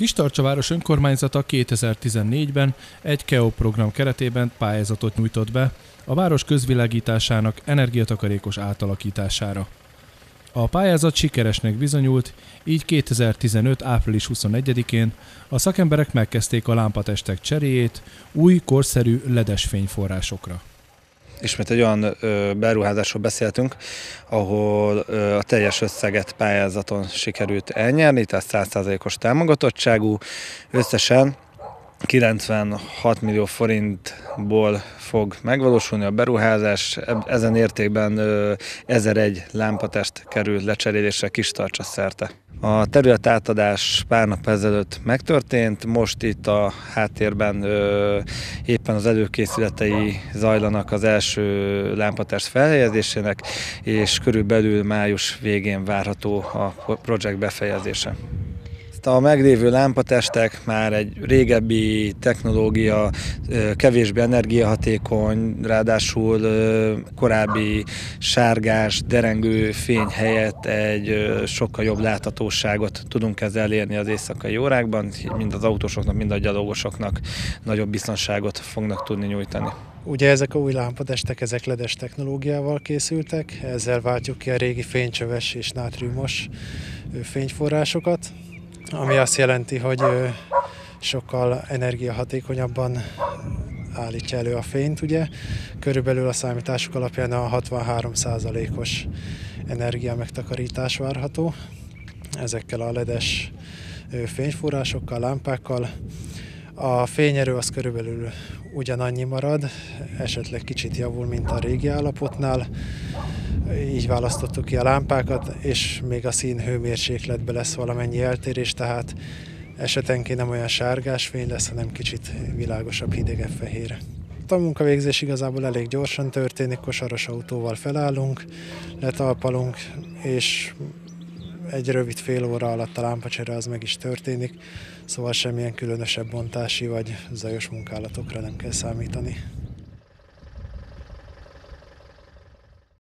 Kistarcsa város önkormányzata 2014-ben egy KEO program keretében pályázatot nyújtott be a város közvilágításának energiatakarékos átalakítására. A pályázat sikeresnek bizonyult, így 2015. április 21-én a szakemberek megkezdték a lámpatestek cseréjét új, korszerű ledes fényforrásokra. Ismét egy olyan beruházásról beszéltünk, ahol a teljes összeget pályázaton sikerült elnyerni, tehát 100%-os támogatottságú. Összesen 96 millió forintból fog megvalósulni a beruházás, ezen értékben 1001 lámpatest kerül lecserélésre kis tartsa szerte. A terület átadás pár nap ezelőtt megtörtént, most itt a háttérben ö, éppen az előkészületei zajlanak az első lámpatest felhelyezésének, és körülbelül május végén várható a projekt befejezése. A meglévő lámpatestek már egy régebbi technológia, kevésbé energiahatékony, ráadásul korábbi sárgás, derengő fény helyett egy sokkal jobb láthatóságot tudunk ezzel elérni az éjszakai órákban, mind az autósoknak, mind a gyalogosoknak nagyobb biztonságot fognak tudni nyújtani. Ugye ezek a új lámpatestek, ezek ledes technológiával készültek, ezzel váltjuk ki a régi fénycsöves és nátriumos fényforrásokat, ami azt jelenti, hogy sokkal energiahatékonyabban állítja elő a fényt, ugye. Körülbelül a számítások alapján a 63%-os energia megtakarítás várható. Ezekkel a ledes fényforrásokkal, lámpákkal. A fényerő az körülbelül ugyanannyi marad, esetleg kicsit javul, mint a régi állapotnál. Így választottuk ki a lámpákat, és még a szín hőmérsékletben lesz valamennyi eltérés, tehát esetenként nem olyan sárgás fény lesz, hanem kicsit világosabb, hidegebb fehér. A munkavégzés igazából elég gyorsan történik, kosaros autóval felállunk, letalpalunk, és egy rövid fél óra alatt a lámpacsere az meg is történik, szóval semmilyen különösebb bontási vagy zajos munkálatokra nem kell számítani.